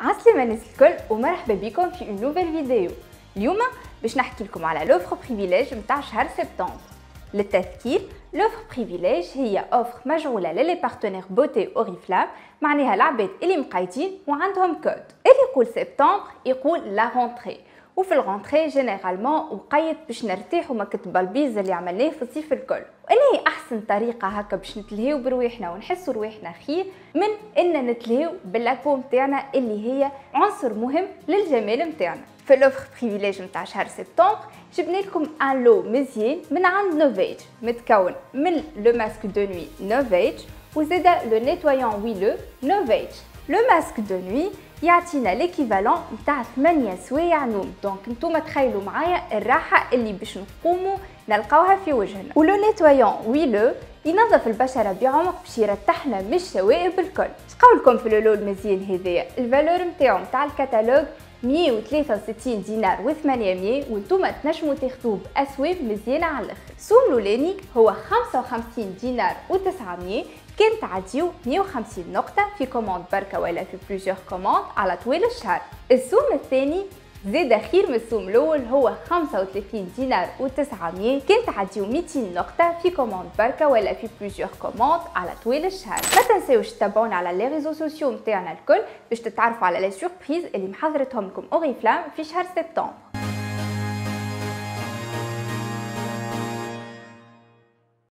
عسلامة الناس الكل ومرحبا بكم في une nouvelle vidéo اليوم باش نحكي لكم على l'offre privilège نتاع شهر سبتمبر. للتذكير l'offre privilège هي offre مجعولة ل les partenaires beauté اوريفلام معناها العباد اللي مقايدين وعندهم كود اللي يقول سبتمبر يقول la rentrée وفي ال rentrée généralement وقيت باش نرتاحوا مهاك التبلبيز اللي عملناه في الصيف الكل. اللي هي أحسن طريقة هكا باش نتلهيو برواحنا ونحسوا رواحنا خير من إن نتلهيو ب la peau نتاعنا اللي هي عنصر مهم للجمال نتاعنا في l'offre privilège نتاع شهر سبتمبر جبنا لكم un lot مزيان من عند NovAge متكون من le masque de nuit NovAge وزادا le nettoyant huileux NovAge le masque de nuit يعطينا l'équivalent نتاع 8 سوايع نوم donc نتوما تخيلوا معايا الراحه اللي باش نقوموا نلقاوها في وجهنا و le nettoyant huileux ينظف البشره بعمق باش يرتحنا من الشوائب الكل شقولكم في ال lot المزيان هذايا ال valeur نتاعو نتاع الكتالوج 163 دينار و800 وانتوما تنجموا تاخذوه بأسوام مزيانة على الآخر. السوم الأولاني هو 55 دينار و900 كان تعديو 150 نقطة في commande بركة ولا في plusieurs commandes على طويل الشهر. السوم الثاني زاد خير من السوم الأول هو 35 دينار و900 كان تعديو 200 نقطة في commande بركة ولا في plusieurs commandes على طويل الشهر. ما تنساوش تتابعونا على les réseaux sociaux نتاعنا الكل باش تتعرفوا على les surprises اللي محضرتهم لكم اوريفلام في شهر سبتمبر.